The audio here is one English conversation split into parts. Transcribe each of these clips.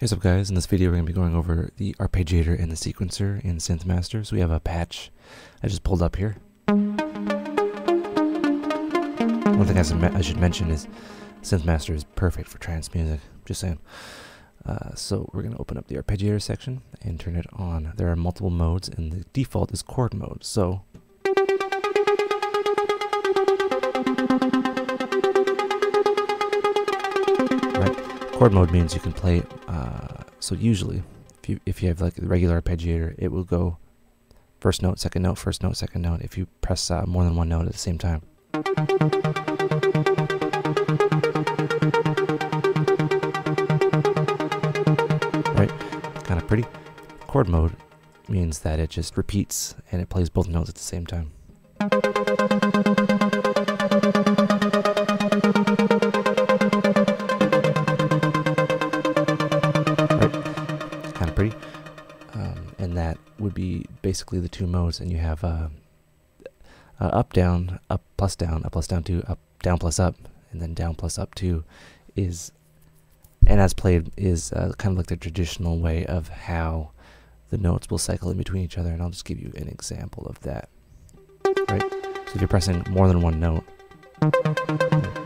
Hey up guys, in this video we're going to be going over the arpeggiator and the sequencer in SynthMaster. So we have a patch I just pulled up here. One thing I, I should mention is SynthMaster is perfect for trance music, just saying. Uh, so we're going to open up the arpeggiator section and turn it on. There are multiple modes and the default is chord mode. So chord mode means you can play. Uh, so usually, if you if you have like a regular arpeggiator, it will go first note, second note, first note, second note. If you press uh, more than one note at the same time. Right, kind of pretty. Chord mode means that it just repeats and it plays both notes at the same time. Basically the two modes, and you have uh, uh, up down, up plus down, up plus down two, up down plus up, and then down plus up two is, and as played is uh, kind of like the traditional way of how the notes will cycle in between each other, and I'll just give you an example of that. Right. So if you're pressing more than one note,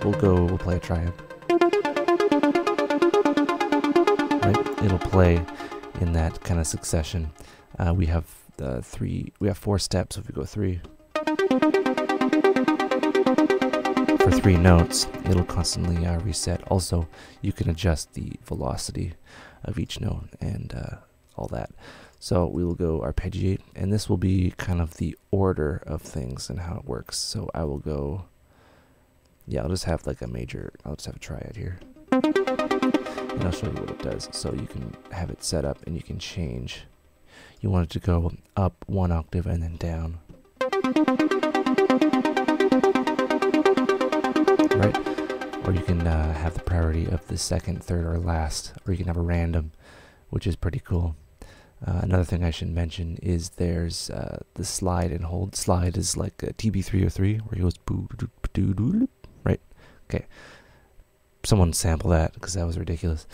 we'll go. We'll play a triad. Right. It'll play in that kind of succession. Uh, we have the three, we have four steps if we go three. For three notes, it'll constantly uh, reset. Also, you can adjust the velocity of each note and uh, all that. So we will go arpeggiate, and this will be kind of the order of things and how it works. So I will go, yeah, I'll just have like a major, I'll just have a triad here. And I'll show you what it does. So you can have it set up and you can change you want it to go up one octave and then down. Right? Or you can uh, have the priority of the second, third, or last, or you can have a random, which is pretty cool. Uh, another thing I should mention is there's uh, the slide and hold. Slide is like a TB303 where he goes boo doo doo doo right? Okay. Someone sample that because that was ridiculous.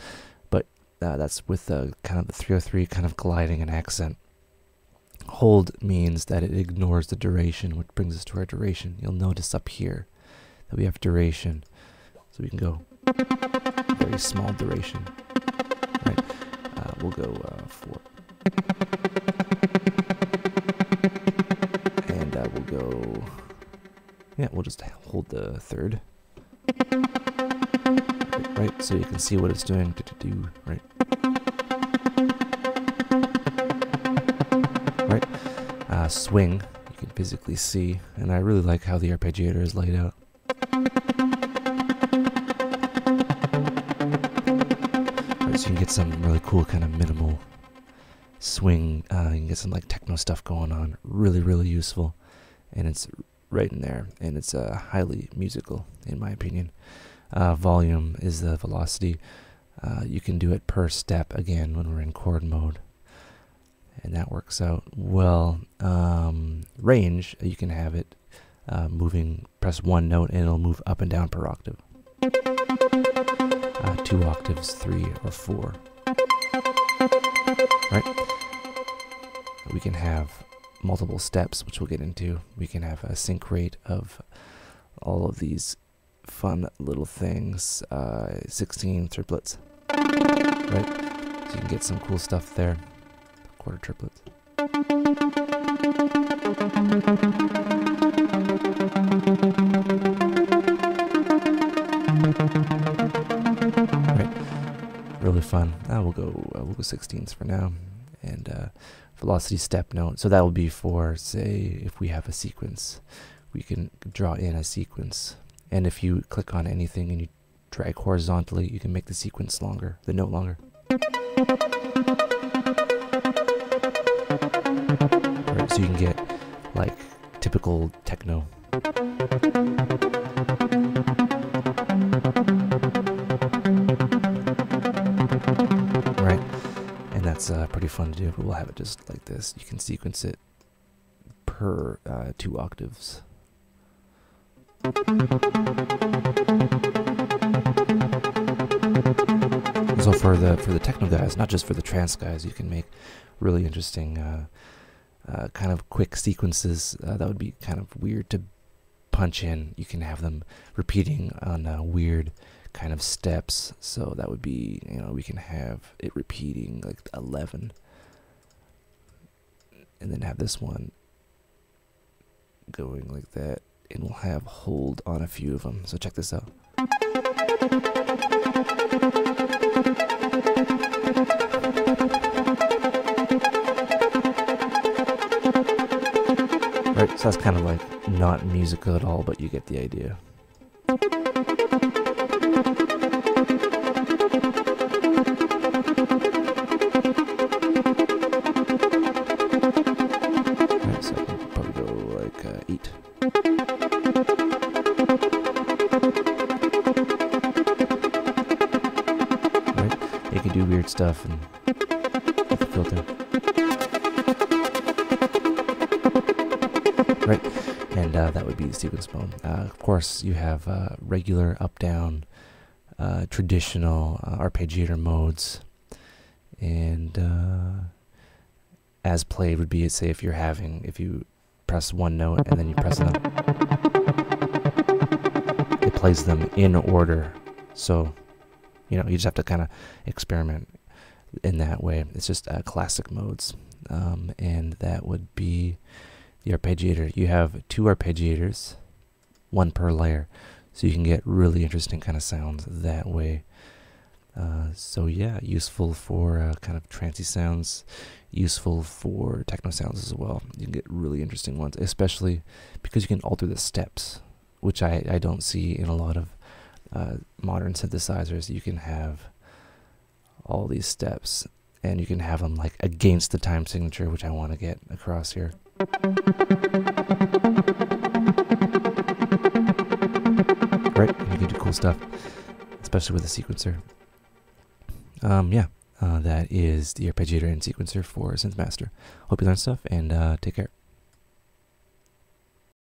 Uh, that's with the kind of the 303 kind of gliding and accent. Hold means that it ignores the duration, which brings us to our duration. You'll notice up here that we have duration. So we can go very small duration. Right? Uh, we'll go uh, four. And uh, we'll go. Yeah, we'll just hold the third right? So you can see what it's doing. Do, do, do, right? Right? Uh, swing, you can physically see, and I really like how the arpeggiator is laid out. Right, so you can get some really cool kind of minimal swing. Uh, you can get some like techno stuff going on. Really, really useful, and it's right in there, and it's uh, highly musical in my opinion uh, volume is the velocity. Uh, you can do it per step again when we're in chord mode. And that works out well. Um, range, you can have it uh, moving, press one note and it'll move up and down per octave. Uh, two octaves, three or four. Right? We can have multiple steps, which we'll get into. We can have a sync rate of all of these fun little things. Uh, 16 triplets. Right? So you can get some cool stuff there. Quarter triplets. Right. Really fun. Uh, we'll go. Uh, we'll go 16s for now, and uh, velocity step note. So that will be for say if we have a sequence, we can draw in a sequence and if you click on anything and you drag horizontally, you can make the sequence longer, the note longer. Right, so you can get like typical techno. Right, and that's uh, pretty fun to do, but we'll have it just like this. You can sequence it per uh, two octaves. So for the for the techno guys, not just for the trance guys, you can make really interesting uh, uh, kind of quick sequences uh, that would be kind of weird to punch in. You can have them repeating on uh, weird kind of steps. So that would be, you know, we can have it repeating like 11. And then have this one going like that. And we'll have hold on a few of them. So check this out. Right, so that's kind of like not musical at all, but you get the idea. You can do weird stuff and with the filter. Right, and uh, that would be the sequence mode. Uh, of course, you have uh, regular up down, uh, traditional uh, arpeggiator modes, and uh, as played would be say if you're having if you press one note and then you press another, it plays them in order. So, you know, you just have to kind of experiment in that way. It's just uh, classic modes, um, and that would be the arpeggiator. You have two arpeggiators, one per layer, so you can get really interesting kind of sounds that way. Uh, so yeah, useful for uh, kind of trancy sounds, useful for techno sounds as well. You can get really interesting ones, especially because you can alter the steps, which I, I don't see in a lot of uh, modern synthesizers. You can have all these steps, and you can have them like against the time signature, which I want to get across here. Right, you can do cool stuff, especially with a sequencer. Um, yeah, uh, that is the arpeggiator and sequencer for SynthMaster. Hope you learned stuff, and uh, take care.